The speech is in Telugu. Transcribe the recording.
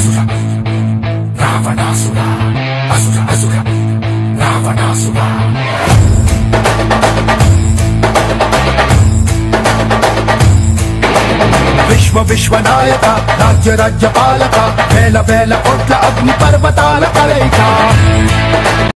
అసుర రావణాసుర అసుర అసుర రావణాసుర. విశ్వ విశ్వనాయక రాజ్య రాజ్యపాలక వేల వేల కోట్ల అగ్ని పర్వతాల కలయిక.